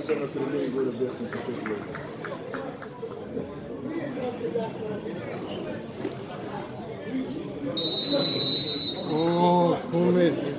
sam na tribini gore desno po svih gleda. Oh, come é